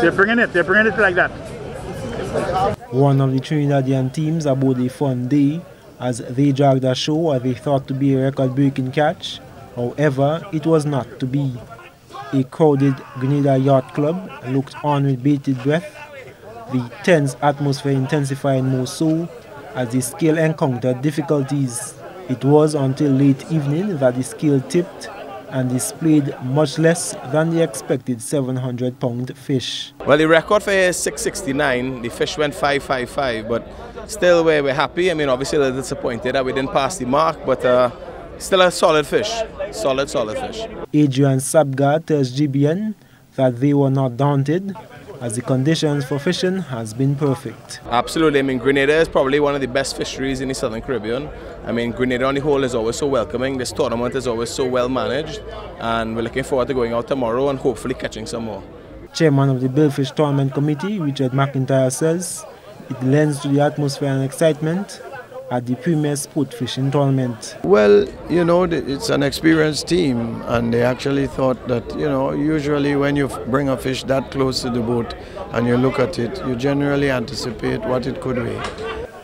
They're bringing it, they're bringing it like that. One of the Trinidadian teams aboard a fun day as they dragged a show what they thought to be a record-breaking catch. However, it was not to be. A crowded Grenada Yacht Club looked on with bated breath, the tense atmosphere intensifying more so as the scale encountered difficulties. It was until late evening that the scale tipped and displayed much less than the expected 700 pound fish. Well, the record for here is 669. The fish went 555, but still we're, we're happy. I mean, obviously a little disappointed that we didn't pass the mark, but uh, still a solid fish. Solid, solid fish. Adrian Sabga tells GBN that they were not daunted as the conditions for fishing has been perfect. Absolutely. I mean, Grenada is probably one of the best fisheries in the Southern Caribbean. I mean, Grenada on the whole is always so welcoming. This tournament is always so well managed, and we're looking forward to going out tomorrow and hopefully catching some more. Chairman of the Billfish Tournament Committee, Richard McIntyre, says it lends to the atmosphere and excitement at the Premier Sport Fishing Tournament? Well, you know, it's an experienced team, and they actually thought that, you know, usually when you bring a fish that close to the boat and you look at it, you generally anticipate what it could be.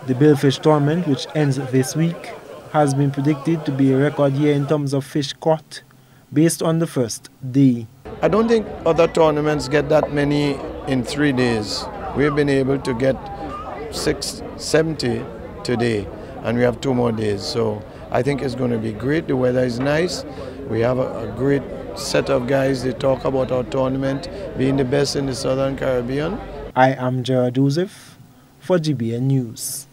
The Billfish Tournament, which ends this week, has been predicted to be a record year in terms of fish caught based on the first day. I don't think other tournaments get that many in three days. We've been able to get 670 today and we have two more days. So I think it's going to be great. The weather is nice. We have a, a great set of guys. They talk about our tournament being the best in the Southern Caribbean. I am Gerard Joseph for GBN News.